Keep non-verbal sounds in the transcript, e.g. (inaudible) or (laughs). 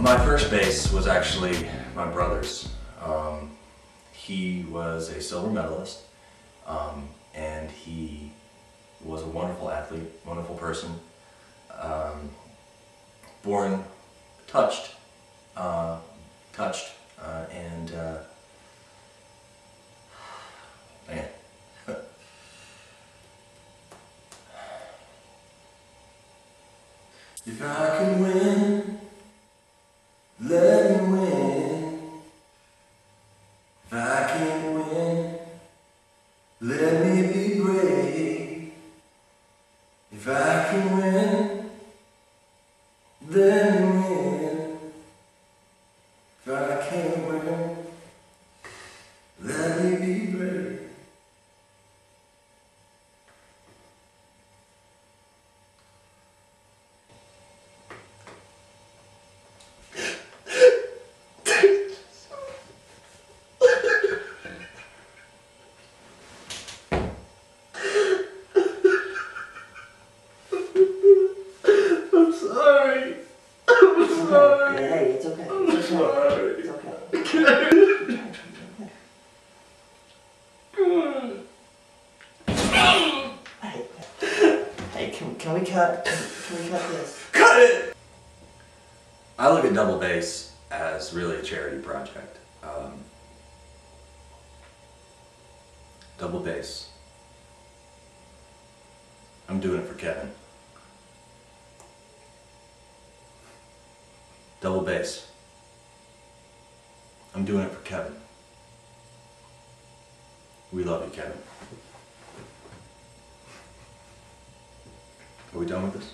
My first bass was actually my brother's. Um, he was a silver medalist, um, and he was a wonderful athlete, wonderful person. Um, born touched, uh, touched, uh, and uh, man. (laughs) if I can win, I can't win, let me be brave. If I can win, then win. If I can't win, can, can we cut? Can, can we cut this? Cut it! I look at Double Bass as really a charity project. Um, double Bass. I'm doing it for Kevun. Double Bass. I'm doing it for Kevun. We love you, Kevun. Are we done with this?